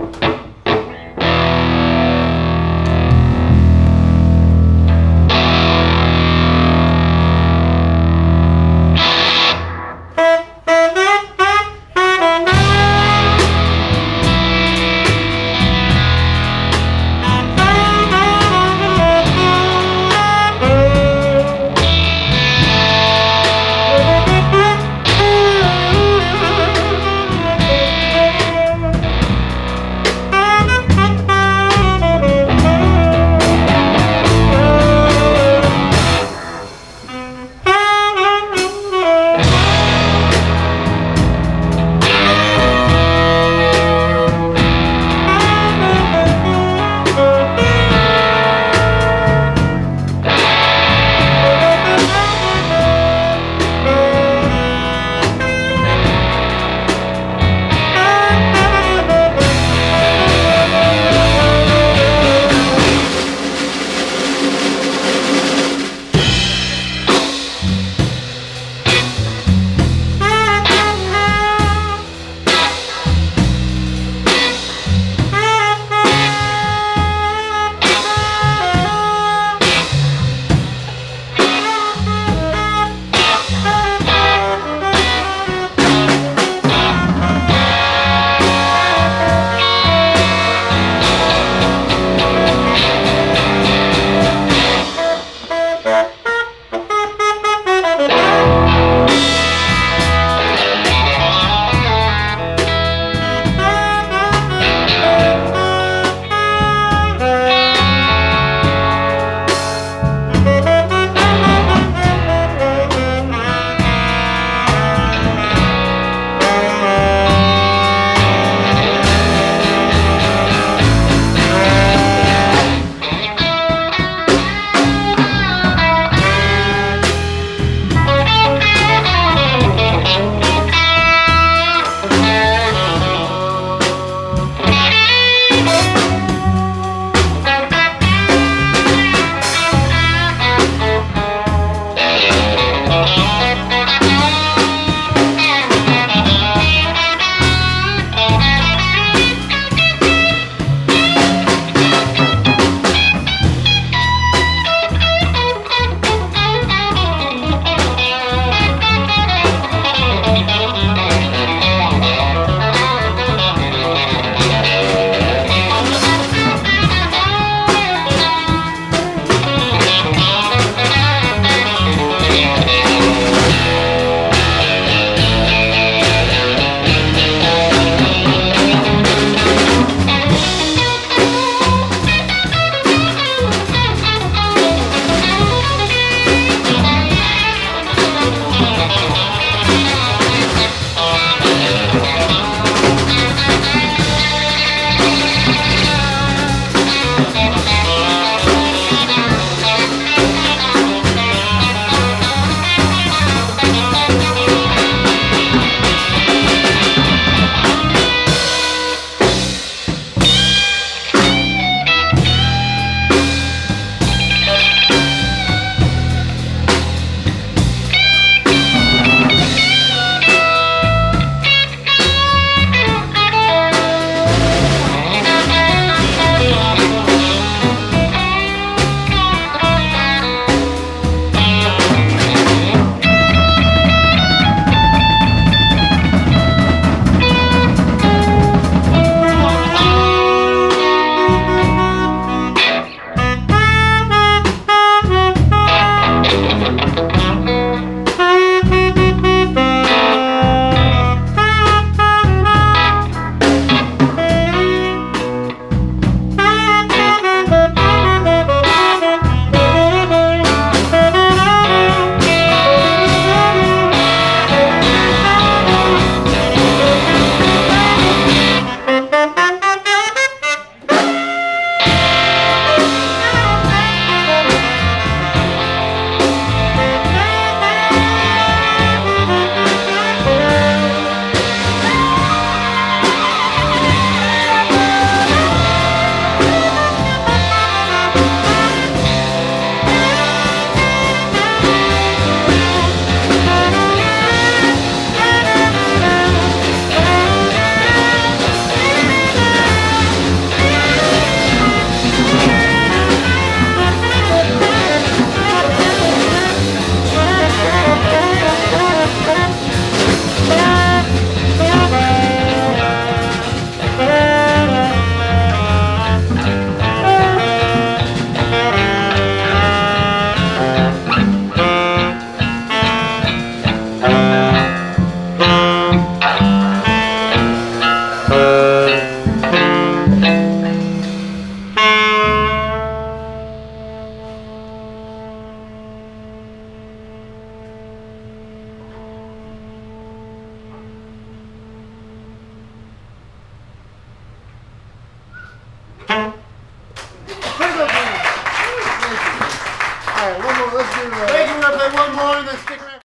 Aye. Thank you. We're going to play one more and then stick around.